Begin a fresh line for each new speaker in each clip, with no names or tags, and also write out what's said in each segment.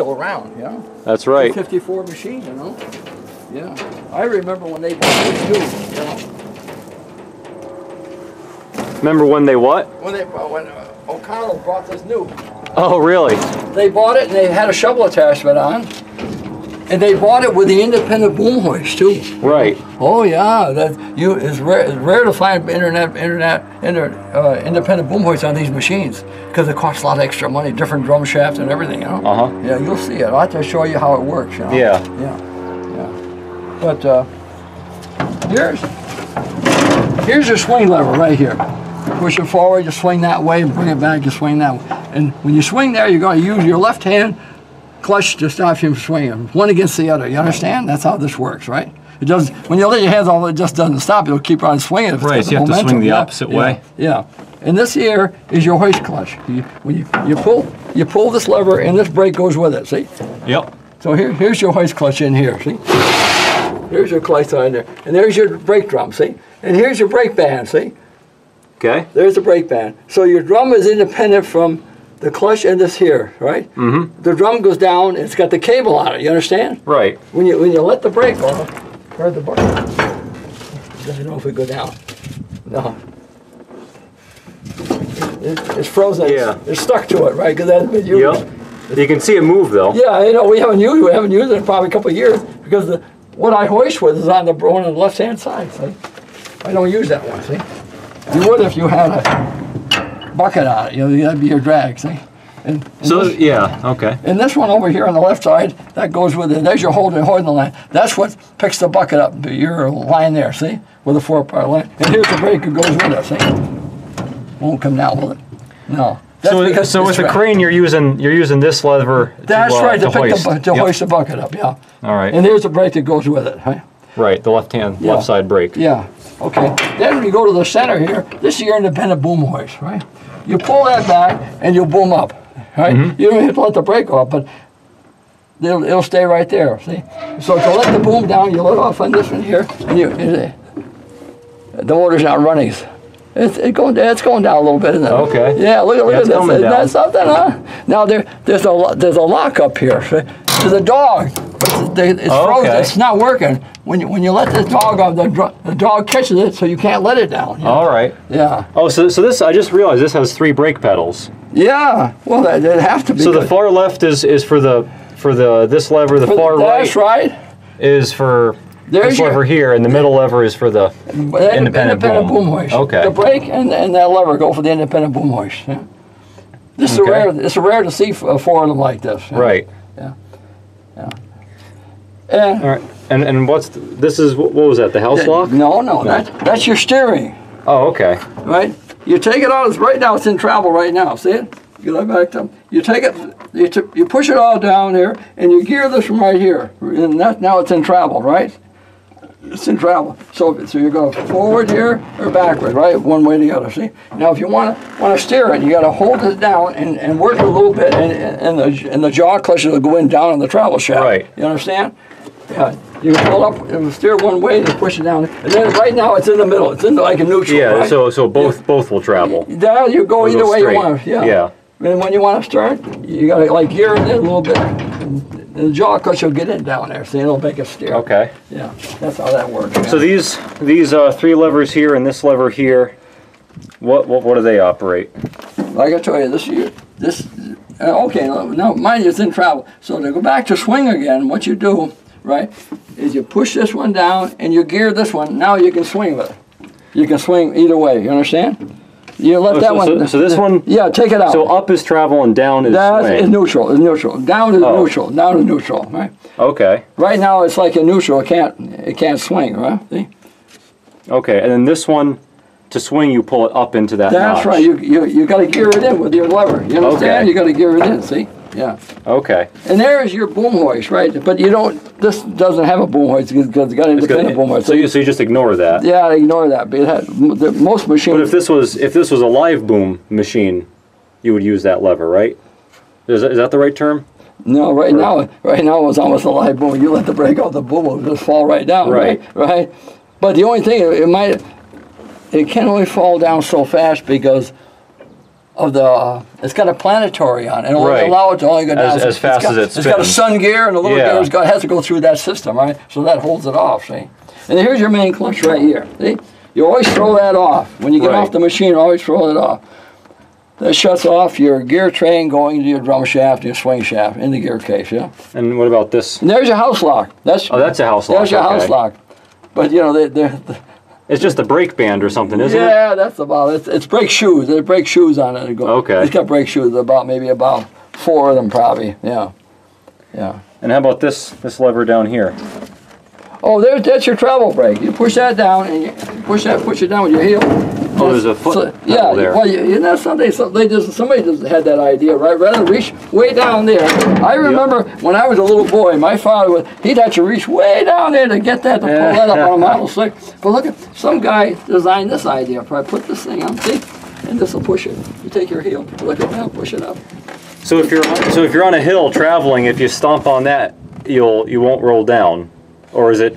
still around, you know?
That's right.
54 machine, you know? Yeah. I remember when they bought this new, you know?
Remember when they what?
When they, when uh, O'Connell bought this new,
Oh, really?
they bought it and they had a shovel attachment on. And they bought it with the independent boom hoist too.
Right.
Oh yeah, that you it's rare, it's rare to find internet internet inter, uh, independent boom hoists on these machines because it costs a lot of extra money, different drum shafts and everything. You know.
Uh huh.
Yeah, you'll see it. I'll have to show you how it works. You know?
Yeah.
Yeah. Yeah. But uh, here's here's your swing lever right here. Push it forward, you swing that way, and bring it back, you swing that way. And when you swing there, you're going to use your left hand clutch to stop you from swinging, one against the other. You understand? That's how this works, right? It does. When you let your hands off, it just doesn't stop. It'll keep on swinging. if it's
Right, so you have to swing the
Yeah,
opposite
yeah,
way?
Yeah. And this here is your hoist clutch. You, when you, you pull you pull this lever, and this brake goes with it. See?
Yep.
So here, here's your hoist clutch in here, see? Here's your clutch on there. And there's your brake drum, see? And here's your brake band, see?
Okay.
There's the brake band. So your drum is independent from the clutch and this here, right?
Mm-hmm.
The drum goes down, it's got the cable on it, you understand?
Right.
When you when you let the brake off, where's the? I don't know if it go down. No. It, it's frozen.
Yeah.
It's, it's stuck to it, right? Because that's been used.
Yep. You can see it move though.
Yeah, I know we haven't used we haven't used it in probably a couple of years because the what I hoist with is on the one on the left hand side. See, I don't use that one. See, you would if you had a bucket on it. You know, that'd be your drag. See, and, and
So
this,
yeah. Okay.
and this one over here on the left side that goes with it. There's your holding holding the line. That's what picks the bucket up. Your line there. See, with a four part line. And here's the brake that goes with it. See, won't come down with it. No. That's
So,
because
so with the
dra-
crane, you're using you're using this lever. To,
That's
uh,
right to,
To
pick
hoist.
the to
Yep.
hoist the bucket up. Yeah.
All right.
And there's the brake that goes with it, right?
right. The left hand,
Yeah.
left side brake.
Yeah. Okay. Then we go to the center here, this is your independent boom hoist, right? You pull that back and you boom up, right?
Mm-hmm.
You don't have to let the brake off, but it'll, it'll stay right there, see? So to let the boom down, you let off on this one here, and you, the motor's not running. It's it going, it's going down a little bit, isn't it?
Okay.
Yeah, look, look
Yeah,
at this. Isn't that something, huh? Now there, there's a there's a lock up here. See? the dog. But it's
Oh,
frozen.
okay.
It's not working. When you when you let the dog off, the, the dog catches it, so you can't let it down. know?
All right.
Yeah.
Oh, so so this I just realized this has three brake pedals.
Yeah. Well, they have to be.
So the far left is is for the for the this lever. The
For the-
far right,
That's right.
is for
There's
this
your-
lever here, and the middle lever is for the
But
independent boom.
boom hoist.
Okay.
The brake and, and that lever go for the independent boom hoist. Yeah. This
Okay.
is rare. It's rare to see uh, four of them like this. Yeah. And
All right. And and what's the, this is what was that? The house uh, lock?
no, no, That, that's your steering.
Oh, okay.
right? You take it out, it's right now it's in travel right now, see it? You go back to, you take it, you, you push it all down here, and you gear this from right here, and that, now it's in travel, right? It's in travel. So, so you go forward here or backward, right? One way or the other, see? Now if you wanna, wanna steer it, you gotta hold it down and, and work a little bit, and, and the, and the jaw clutches will go in down in the travel shaft.
Right.
You understand? Yeah, you pull up and steer one way and push it down, and then right now it's in the middle, it's in like a neutral,
Yeah.
right?
So so both both will travel.
Yeah, you go
Or
either
go
way you want. Yeah.
Yeah.
And when you want to start, you gotta like gear it in a little bit. And the jaw clutch will get in down there, so it'll make it steer.
Okay.
Yeah, that's how that works.
So these these uh, three levers here and this lever here, what what what do they operate?
like I told you, this year, this. Uh, okay, now mind you, it's in travel. So to go back to swing again, what you do, right, is you push this one down and you gear this one. Now you can swing with it. You can swing either way. You understand? You let
Oh,
that
so-
one.
so- so this one-
Yeah, take it out.
So up is travel and down is
That is neutral. Is neutral. Down is
Oh.
neutral. Down is neutral. Right.
Okay.
Right now it's like a neutral. It can't it can't swing, right? See?
Okay. And then this one, to swing, you pull it up into that
That's
notch.
right. You you you got to gear it in with your lever. You understand?
Okay.
You got to gear it in. See? Yeah.
Okay.
And there is your boom hoist, right? But you don't. This doesn't have a boom hoist because it's got
It's
independent boom hoist.
So you so you just ignore that.
yeah, ignore that. But it had, the, most machines.
But if this was if this was a live boom machine, you would use that lever, right? Is that, is that the right term?
No, right now, right now it's almost a live boom. You let the brake off, the boom will just fall right down. Right.
Right.
Right. But the only thing it might, it can only fall down so fast because of the. It's got a planetary on it. and only
Right.
allow it to only go down.
As- as fast
got,
as it
It's got a sun gear, and the little
Yeah.
gear's got has to go through that system, right? So that holds it off. See, and here's your main clutch right here. See, you always throw that off when you get
Right.
off the machine. Always throw it off. That shuts off your gear train going to your drum shaft, your swing shaft in the gear case. Yeah.
And what about this?
And there's your house lock. That's
Oh, that's a house lock.
there's your house lock. But you know they, they're,
It's just a brake band or something, isn't it?
yeah, that's about it. It's, it's brake shoes. There's brake shoes on it.
Okay.
It's got brake shoes. About maybe about four of them probably. Yeah. Yeah.
And how about this this lever down here?
Oh, there's that's your travel brake. You push that down and you push that push it down with your heel.
Oh, there's a foot
So- yeah,
there.
well, you, you know, somebody, some, they just somebody just had that idea, right? Rather than reach way down there. I remember when I was a little boy, my father would he'd have to reach way down there to get that to pull that up on a Model Six. But look at some guy designed this idea. Probably put this thing on, see, and this will push it. You take your heel, look at that, push it up.
So if you're on, so if you're on a hill traveling, if you stomp on that, you'll you won't roll down, or is it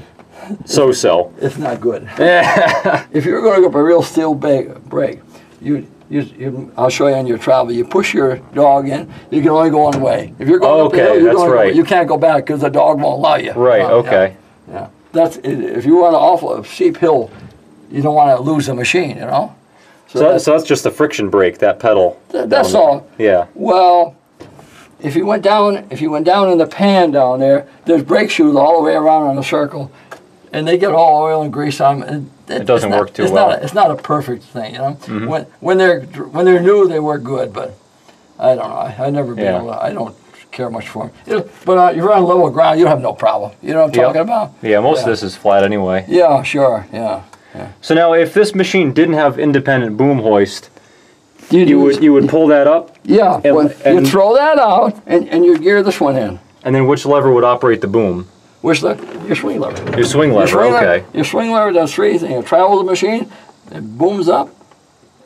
so-so?
It's not good. if you're going to go up a real steel ba- brake, you, you, you, I'll show you on your travel. You push your dog in. You can only go one way. If you're going up the hill, you're
that's right.
You can't go back because the dog won't allow you.
Right.
Uh,
Okay.
Yeah, yeah. That's if you want an awful steep hill, you don't want to lose the machine. You know.
So, that, so that's just the friction brake, that pedal.
Th- that's all.
Yeah.
Well, if you went down, if you went down in the pan down there, there's brake shoes all the way around on the circle, and they get all oil and grease on them. and
It doesn't
not-
work too
it's
well.
Not a, it's not a perfect thing, you know. When when they're when they're new, they work good, but I don't know. I, I never been
Yeah.
able. To, I don't care much for them. but uh, you're on level ground, you don't have no problem. You know what I'm
Yep.
talking about?
Yeah. Most of this is flat anyway.
Yeah, sure. Yeah. yeah.
So now, if this machine didn't have independent boom hoist, you
do-
would you would pull that up,
Yeah.
and-
well, you throw that out, and, and you gear this one in.
and then which lever would operate the boom?
Which the your swing lever.
Your swing
Your
lever.
swing
okay.
lever, your swing lever does three things. It travels the machine, it booms up,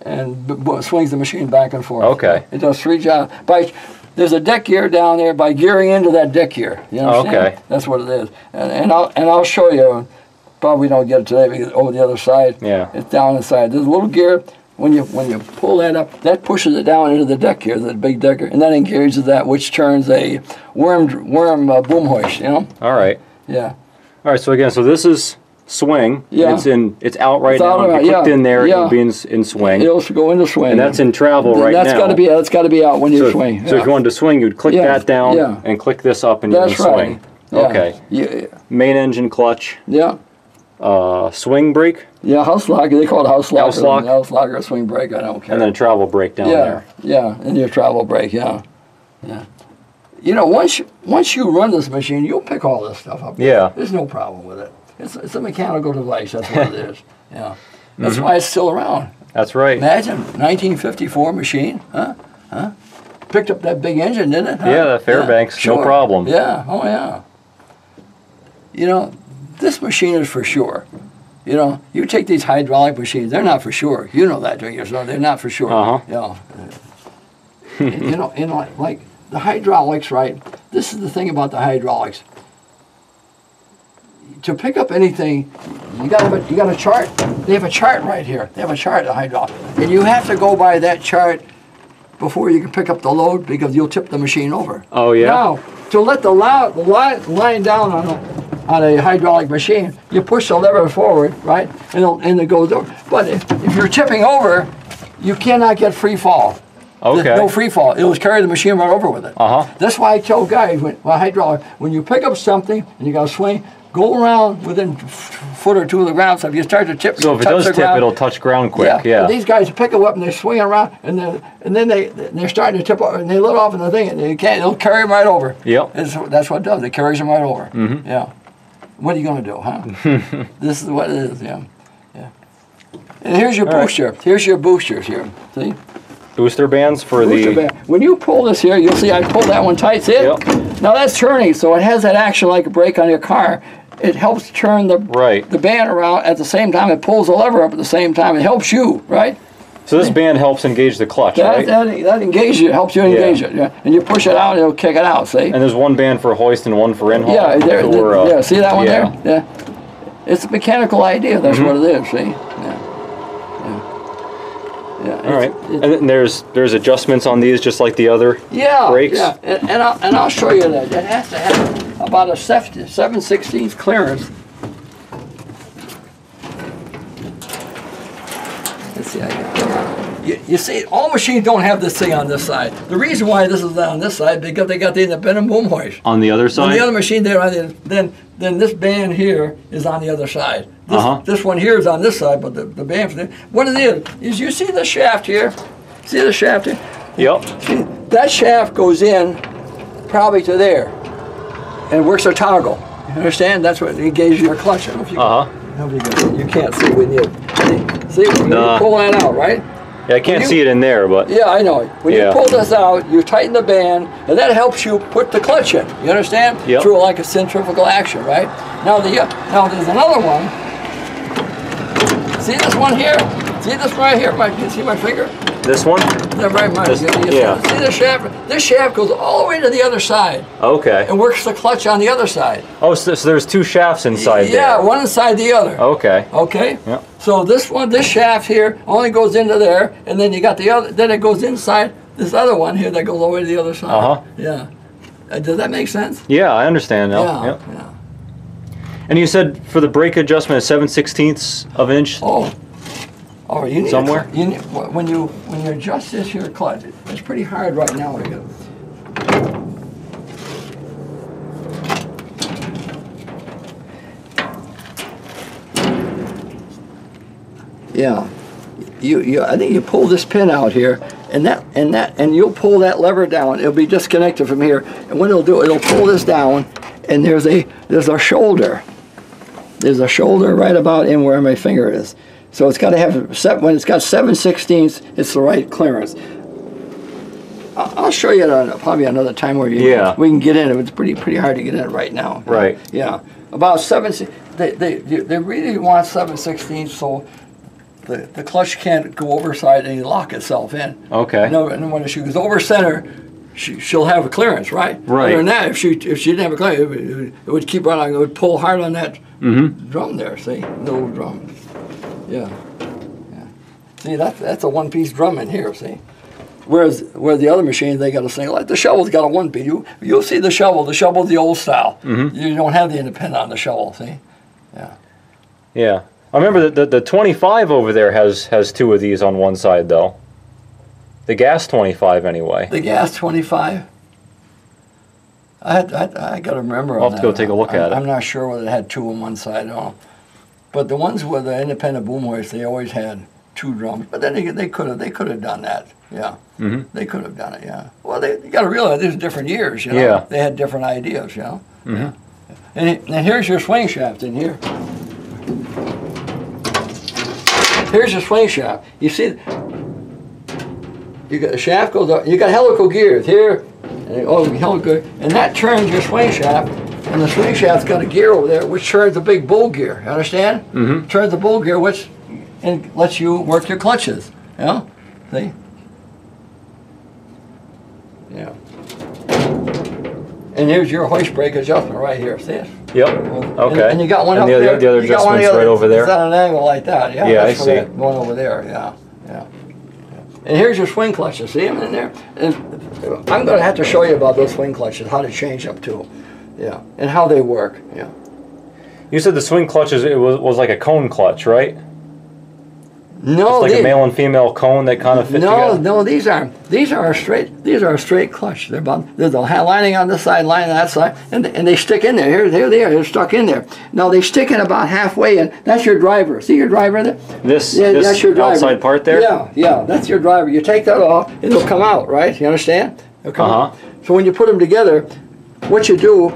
and b- b- swings the machine back and forth.
Okay.
It does three jobs. By there's a deck gear down there. By gearing into that deck gear, you understand?
Okay.
That's what it is. And, and I'll and I'll show you. Probably don't get it today because over the other side.
Yeah.
It's down inside. There's a little gear. When you when you pull that up, that pushes it down into the deck gear, the big deck gear, and that engages that, which turns a worm worm uh, boom hoist. You know?
All right.
Yeah.
All right. So again, so this is swing.
Yeah.
It's in. It's out right
It's
now.
out
If you clicked
yeah,
in there,
yeah.
it'll be in, in swing.
It'll go into swing.
and that's in travel right
that's
now.
That's got to be that's got to be out when you
so,
swing.
so if you wanted to swing, you'd click
Yeah,
that down
yeah.
and click this up, and you're in
right.
swing.
Yeah.
Okay.
Yeah,
Main engine clutch,
yeah,
uh, swing brake,
yeah. House lock. They call it house lock.
House lock.
House lock or swing brake. I don't care.
and then a travel brake down
yeah,
there.
yeah, and your travel brake. Yeah, yeah. You know, once you, once you run this machine, you'll pick all this stuff up.
Yeah.
There's no problem with it. It's, it's a mechanical device. That's what it is. Yeah. That's
Mm-hmm.
why it's still around.
That's right.
Imagine 1954 machine, huh? Huh? Picked up that big engine, didn't it? huh?
Yeah, the Fairbanks, no problem.
Yeah, oh yeah. You know, this machine is for sure. You know, you take these hydraulic machines, they're not for sure. You know that, don't you? So they're not for sure.
Uh-huh.
You know, you know, you know, like the hydraulics, right? This is the thing about the hydraulics. To pick up anything, you got to you got a chart. They have a chart right here. They have a chart, the hydraulic, and you have to go by that chart before you can pick up the load because you'll tip the machine over.
Oh yeah.
Now, to let the li- the line, line down on a, on a hydraulic machine, you push the lever forward, right, and, it'll, and it goes over. But if, if you're tipping over, you cannot get free fall.
Okay.
no free fall. It was carry the machine right over with it.
Uh huh.
That's why I tell guys, when, well, hydraulic, when you pick up something and you got to swing, go around within a foot or two of the ground. So if you start to tip,
So if it does tip,
ground,
it'll touch ground quick. Yeah.
but These guys pick it up and they're swinging around, and then and then they they're starting to tip over, and they let off in the thing, and they can't. It'll carry them right over.
Yep.
That's, that's what it does. It carries them right over. Mm-hmm. Yeah. What are you going to do, huh? this is what it is. Yeah. Yeah. And here's your
All right.
booster. Here's your boosters here. See.
Booster bands for
Booster
the.
band. When you pull this here, you'll see I pulled that one tight. See it?
Yep.
Now that's turning, so it has that action like a brake on your car. It helps turn the
Right.
the band around at the same time. It pulls the lever up at the same time. It helps you, right?
So this band helps engage the clutch,
That,
right?
that, that engages it, helps you engage it. Yeah. And you push it out, and it'll kick it out. See?
And there's one band for hoist and one for in haul.
yeah, there, there-
uh,
yeah. See that one
yeah.
there? Yeah. It's a mechanical idea. That's what it is. See? Yeah.
All right. And then there's there's adjustments on these just like the other.
Yeah,
brakes?
yeah, and, and, I'll, and I'll show you that. It has to have about a seven, seven sixteenths clearance. Let's see, I got, you, you see, all machines don't have this thing on this side. The reason why this is on this side, because they got the independent boom hoist.
On the other side.
On the other machine, the, then, then this band here is on the other side. This,
Uh-huh.
this one here is on this side, but the, the band, what it is, is you see the shaft here? See the shaft here?
Yep.
See, that shaft goes in probably to there and works a toggle. You understand? That's what engages your clutch. I don't know if you,
Uh huh.
nobody you can't see when you see, see when
Nah.
you pull that out, right?
Yeah, I can't
you-
see it in there, but
Yeah, I know. When
Yeah.
you pull this out, you tighten the band, and that helps you put the clutch in. You understand?
Yep.
Through like a centrifugal action, right? Now the now there's another one. See this one here? See this right here? My, you see my finger?
this one.
Yeah, right, mine.
This- yeah.
See the shaft? This shaft goes all the way to the other side
Okay.
and works the clutch on the other side.
Oh, so, so there's two shafts inside
yeah,
there.
Yeah, one inside the other.
Okay.
Okay.
Yep.
So this one, this shaft here, only goes into there, and then you got the other. Then it goes inside this other one here that goes all the way to the other side.
Uh-huh.
Yeah. Uh, does that make sense?
Yeah, I understand now.
yeah.
Yep.
Yeah.
And you said for the brake adjustment, seven sixteenths of an inch.
Oh. Oh, you need a
Somewhere?
cl- you need, when you when you adjust this here clutch, it's pretty hard right now. to get- Yeah, you, you I think you pull this pin out here, and that and that and you'll pull that lever down. It'll be disconnected from here, and what it'll do, it'll pull this down, and there's a there's a shoulder. There's a shoulder right about in where my finger is. So it's got to have seven, when it's got seven sixteenths, it's the right clearance. I'll show you a- probably another time where you
Yeah.
we can get in. it. It's pretty pretty hard to get in it right now.
Right.
Yeah, about seven. They they they really want seven sixteenths so the the clutch can't go overside and lock itself in.
Okay.
No, and when she goes over center, she, she'll have a clearance, right?
Right.
Other than that, if she if she didn't have a clearance, it would, it would keep running. It would pull hard on that
Mm-hmm.
drum there. See, the old drum. Yeah. yeah. See, that that's a one-piece drum in here. See. Whereas, where the other machines, they got a single. Like the shovel's got a one piece. You you'll see the shovel. The shovel's the old style.
Mm-hmm.
You don't have the independent on the shovel. See.
Yeah. Yeah. I remember that the, the 25 over there has has two of these on one side though. The gas 25 anyway.
The gas 25. I had, I, I got to remember.
I'll
on
have to go take a look
I'm,
at it.
I'm not sure whether it had two on one side. I don't. But the ones with the independent boom hoist, they always had two drums. But then they, they could have they could have done that. Yeah.
mm -hmm.
They could have done it. Yeah. Well, they you got to realize these are different years. You know.
Yeah.
They had different ideas. You know.
Mhm.
Yeah. And, it- and here's your swing shaft in here. Here's your swing shaft. You see, you got the shaft goes up. You got helical gears here, and, oh, helical, and that turns your swing shaft. And the swing shaft's got a gear over there, which turns the big bull gear. You understand?
Mhm.
Turns the bull gear, which and lets you work your clutches. You know? See? Yeah. And here's your hoist brake adjustment right here. See it?
Yep.
And-
Okay.
And, you got one
and
up
the other,
there.
the other
you got one
adjustments right over there.
It's at an angle like that. Yeah.
Yeah,
that's
I
for
see.
that One over there. Yeah. Yeah. And here's your swing clutches. See them in there? And I'm going to have to show you about those swing clutches, how to change them too. Yeah. And how they work. Yeah.
You said the swing clutches it was, was like a cone clutch, right?
No,
Like
they-
a male and female cone that kind of fit
no,
together.
no, no, these are these are a straight these are a straight clutch. They're about there's a lining on this side, lining on that side, and and they stick in there. Here, here they are. They're stuck in there. Now they stick in about halfway, and that's your driver. See your driver there?
This
Yeah,
this
that's your driver.
outside part there.
Yeah, yeah, that's your driver. You take that off, it'll come out, right? You understand? It'll come
Uh-huh.
out. So when you put them together, what you do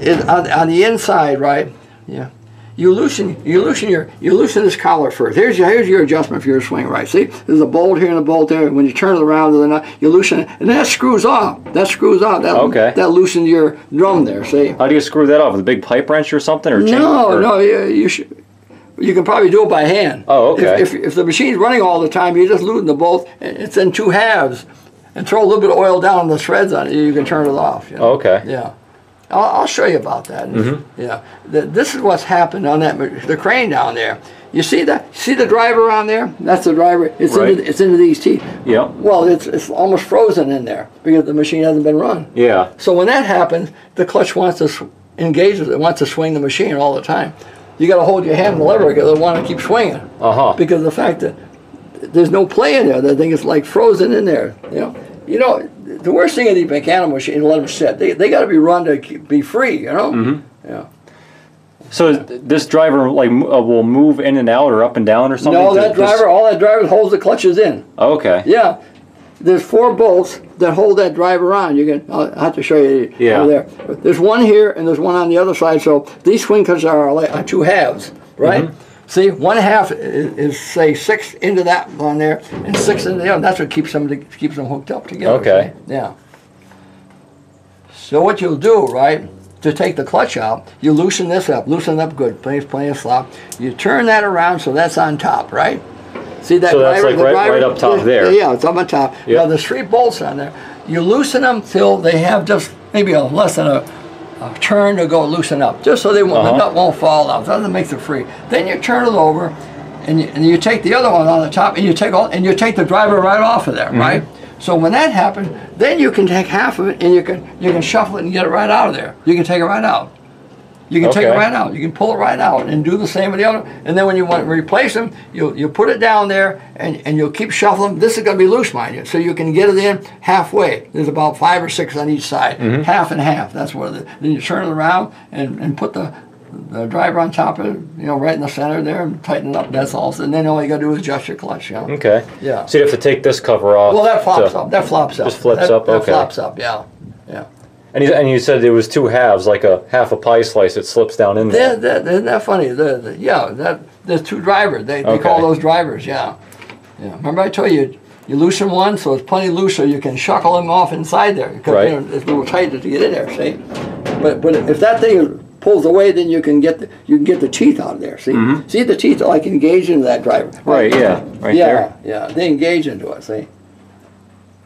is on, on the inside, right? Yeah. You loosen, you loosen your, you loosen this collar first. Here's your, here's your adjustment for your swing, right? See, there's a bolt here and a bolt there. When you turn it around, then uh, you loosen it, and that screws off. That screws off. That,
Okay.
That loosens your drum there. See?
How do you screw that off? With a big pipe wrench or something, or chain?
No,
or-
no, you, you should. You can probably do it by hand.
Oh, okay.
If, if, if the machine's running all the time, you just loosen the bolt. It's in two halves, and throw a little bit of oil down on the threads on it. You can turn it off. you know?
Okay.
Yeah. I'll, I'll show you about that. Yeah, Th- this is what's happened on that the crane down there. You see that? See the driver on there? That's the driver. It's
Right.
into it's into these teeth.
Yep.
Well, it's it's almost frozen in there because the machine hasn't been run.
Yeah.
So when that happens, the clutch wants to engage. It wants to swing the machine all the time. You got to hold your hand on the lever because it want to keep swinging
Uh huh.
because of the fact that there's no play in there. The thing is like frozen in there. You know, you know, the worst thing of these mechanical machines, let them sit. They, they got to be run to be free. You know. Mm-hmm. Yeah.
So this driver like uh, will move in and out or up and down or something.
No, that driver, all that driver holds the clutches in.
Okay.
Yeah. There's four bolts that hold that driver on. You can, I'll have to show you
Yeah.
over there. There's one here and there's one on the other side. So these swing clutches are like are two halves, right?
Mm-hmm.
See, one half is, is say six into that one there and six into the other. That's what keeps them keeps them hooked up together.
Okay.
see? Yeah. So what you'll do, right, to take the clutch out, you loosen this up, loosen up good, plenty, plenty of slop. You turn that around so that's on top, right? See that
So that's
driver,
like
the
right-
driver,
right up top there.
Yeah, it's on the top.
Yep.
Now there's three bolts on there. You loosen them till they have just maybe a less than a, turn to go loosen up, just so they won't, the
Uh-huh.
nut won't fall out. That makes it free. Then you turn it over, and you, and you take the other one on the top, and you take all, and you take the driver right off of there,
Mm-hmm.
right? So when that happens, then you can take half of it and you can you can shuffle it and get it right out of there. You can take it right out. You can take it right out. You can pull it right out and do the same with the other. And then when you want to replace them, you you put it down there and, and you'll keep shuffling. This is going to be loose, mind you. So you can get it in halfway. There's about five or six on each side,
Mm-hmm.
half and half. That's what. It, then you turn it around and, and put the the driver on top of it, you know, right in the center there, and tighten it up. That's all. And then all you got to do is adjust your clutch. You know?
Okay.
Yeah.
So you have to take this cover off.
Well, that flops
to-
up. That flops up.
Just flips
That-
up,
That
okay.
flops up. Yeah. Yeah.
And you, and you said it was two halves, like a half a pie slice. It slips down in there.
That, that, isn't that funny? The, the, yeah, that there's two drivers. They, they
Okay.
call those drivers. Yeah, yeah. Remember I told you, you loosen one so it's plenty loose so you can shuckle them off inside there. 'Cause,
Right.
You know, it's a little tight to get in there. See, but but if that thing pulls away, then you can get the, you can get the teeth out of there. See, see the teeth are like engaged into that driver.
Mm-hmm. Right, yeah, right
yeah,
there.
Yeah, they engage into it. See,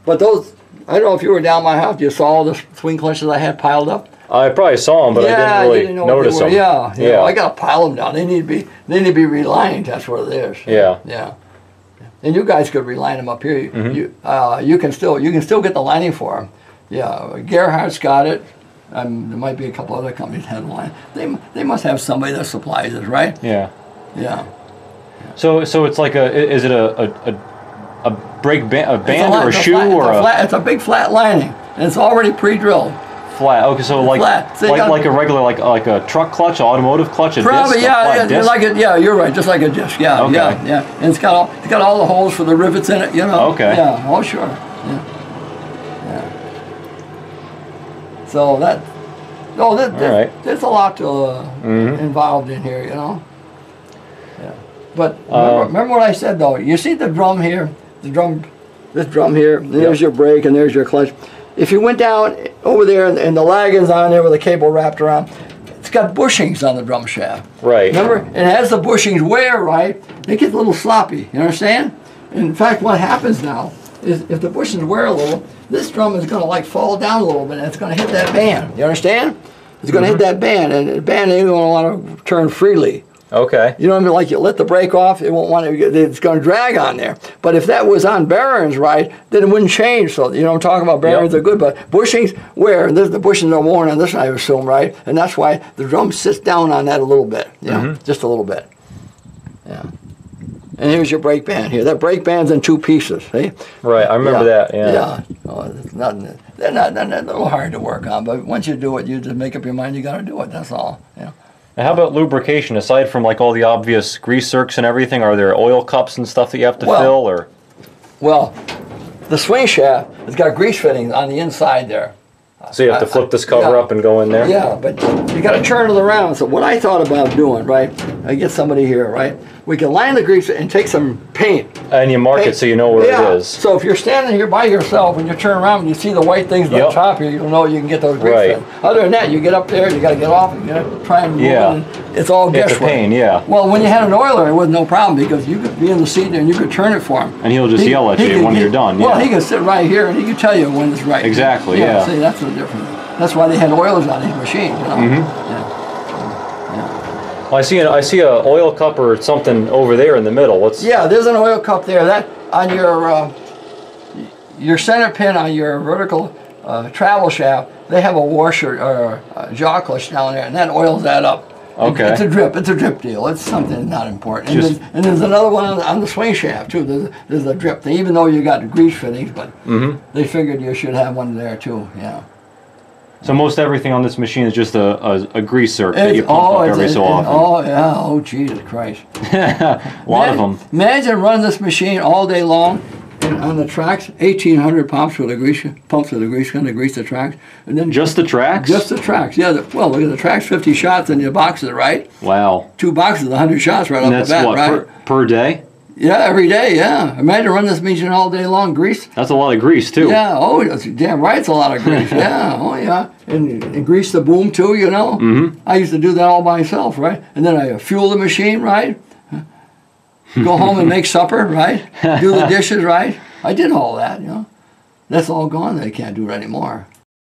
but those. I don't know if you were down my house. You saw all the swing clutches I had piled up.
I probably saw them, but
yeah,
I didn't really
didn't know
notice them.
Yeah, yeah.
Yeah.
I got to pile them down. They need to be they need to be relined. That's what it is.
Yeah.
Yeah. And you guys could reline them up here. You,
Mm-hmm.
you, uh, you can still you can still get the lining for them. Yeah, Gerhardt's got it. Um, there might be a couple other companies that line. They they must have somebody that supplies it, right?
Yeah.
Yeah.
So so it's like a is it a a, a, a brake ba- a band
li-
or a shoe
flat,
or
it's
a,
flat, it's a big flat lining, and it's already pre-drilled.
flat? Okay, so like.
So
like
got-
like a regular like like a truck clutch, automotive clutch, a
Probably,
disc, a
yeah,
flat
yeah,
disc?
like it, yeah. You're right, just like a disc. Yeah,
Okay.
yeah, yeah. And it's got all, it's got all the holes for the rivets in it. You know.
Okay.
Yeah. Oh, sure. Yeah. Yeah. So that, no, that, that-
right.
there's a lot to, uh,
Mhm.
involved in here. You know. Yeah. But
Uh,
remember, remember what I said though. You see the drum here, the drum, this drum here. There's
Yep.
your brake and there's your clutch. If you went down over there and, and the lagging's on there with a cable wrapped around, it's got bushings on the drum shaft.
Right.
Remember, and as the bushings wear, right, they get a little sloppy. You understand? In fact, what happens now is if the bushings wear a little, this drum is going to like fall down a little bit, and it's going to hit that band. You understand? It's going to hit mm-hmm. that band, and the band ain't going to want to turn freely.
Okay.
You know what I mean? Like you let the brake off, it won't want to. It's going to drag on there. But if that was on bearings right, then it wouldn't change. So you know I'm talking about. Bearings
Yep.
are good, but bushings wear. And this, the bushings are worn on this, I assume, right? And that's why the drum sits down on that a little bit. Yeah,
Mm-hmm.
just a little bit. Yeah. And here's your brake band here. That brake band's in two pieces. See?
Right. I remember that. Yeah.
Yeah. Oh, it's not, they're not, they're not a little hard to work on, but once you do it, you just make up your mind you got to do it. That's all. Yeah.
And how about lubrication? Aside from like all the obvious grease zerks and everything, are there oil cups and stuff that you have to
Well-
fill or?
Well, the swing shaft has got grease fittings on the inside there.
So you have to flip this cover
yeah.
up and go in there.
Yeah, but you got to turn it around. So what I thought about doing, right? I get somebody here, right? We can line the grease and take some paint.
And you mark it so you know where
yeah.
it is.
So if you're standing here by yourself and you turn around and you see the white things
Yep.
on top here, you'll know you can get those grease
Right.
fittings. Other than that, you get up there, you got to get off, and you got to try and move
Yeah.
it. And it's all guesswork.
It's a pain, yeah.
Well, when you had an oiler, it was no problem because you could be in the seat there and you could turn it for him.
And he'll just yell at you
could-
when you're done,
Well,
yeah.
he can sit right here and he can tell you when it's right.
Exactly, yeah.
See, that's the difference. That's why they had oils on these machines, you know?
Mm-hmm.
Yeah.
Well, I see, an, I see a oil cup or something over there in the middle. What's,
Yeah, there's an oil cup there. That on your uh, your center pin on your vertical uh, travel shaft, they have a washer or a jaw clutch down there, and that oils that up.
Okay.
It's a drip. It's a drip deal. It's something not important. And,
Just-
then, and there's another one on, on the swing shaft too. There's, there's a drip thing, even though you got the grease fittings, but
Mhm.
they figured you should have one there too. Yeah.
So most everything on this machine is just a, a, a grease zerk that you pump up
it's-
every so often.
Oh yeah. Oh Jesus Christ.
a lot of them.
Imagine running this machine all day long and on the tracks, 1,800 pumps with a grease, pumps with a grease gun to grease the tracks, and then
Just the tracks?
just the tracks. Yeah, the, well, look at the tracks, 50 shots in your boxes, right?
wow.
Two boxes, 100 shots right
And
off the bat,
what,
right?
per, per day?
Yeah, every day. Yeah. Imagine running this machine all day long, grease.
That's a lot of grease too.
Yeah. Oh, that's damn right. It's a lot of grease. yeah. Oh, yeah. And, and grease the boom too. You know. Mm-hmm. I used to do that all by myself, right? And then I fuel the machine, right? Go home and make supper, right? Do the dishes, right? I did all that. You know. That's all gone. They can't do it anymore.